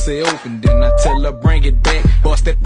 Say open, then I tell her bring it back. Bust that.